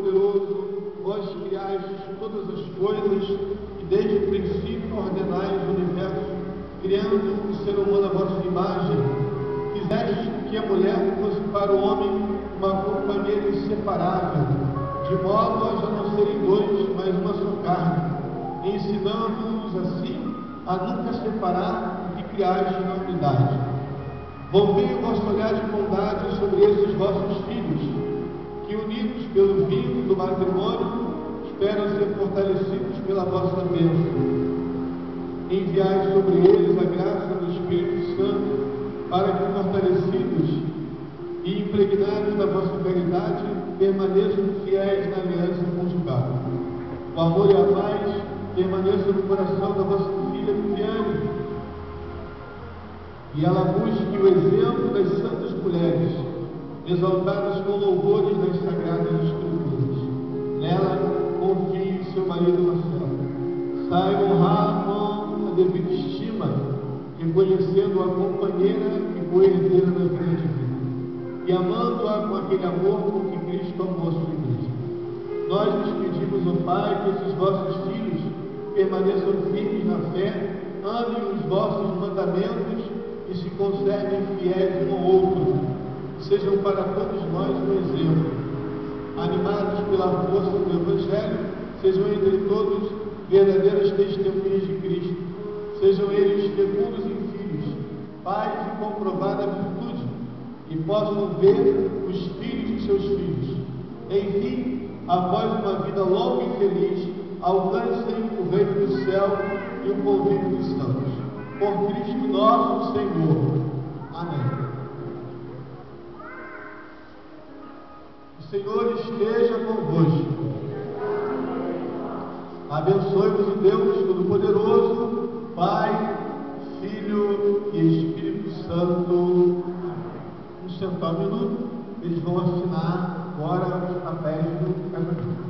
Poderoso, vós criastes todas as coisas e desde o princípio ordenais o universo, criando o ser humano à vossa imagem. Fizeste que a mulher fosse para o homem uma companheira inseparável, de modo a já não serem dois, mas uma só carne, ensinando-os assim a nunca separar o que na unidade. Volvei o vosso olhar de bondade sobre esses vossos filhos, pelo vínculo do matrimônio, esperam ser fortalecidos pela vossa bênção. Enviai sobre eles a graça do Espírito Santo, para que, fortalecidos e impregnados da vossa caridade, permaneçam fiéis na aliança conjugal. O amor e a paz permaneçam no coração da vossa filha Viviane, e ela busque o exemplo das santas mulheres, exaltadas com louvores das sagradas escrituras. Nela confie seu marido Marcelo. Saiba honrar com a devida estima, reconhecendo a companheira e co-herdeira da vida e amando-a com aquele amor com que Cristo amou sua igreja. Nós nos pedimos, ó Pai, que esses vossos filhos permaneçam firmes na fé, amem os vossos mandamentos e se conservem fiéis um ao outro, sejam para todos nós um exemplo. Animados pela força do Evangelho, sejam entre todos verdadeiras testemunhas de Cristo, sejam eles fecundos em filhos, pais de comprovada virtude, e possam ver os filhos de seus filhos. Enfim, após uma vida longa e feliz, alcancem o reino do céu e o convívio dos santos. Por Cristo nosso Senhor. Amém. Senhor esteja convosco. Abençoe-vos o Deus Todo-Poderoso, Pai, Filho e Espírito Santo. Um centavo minuto, eles vão assinar agora os papéis do casamento.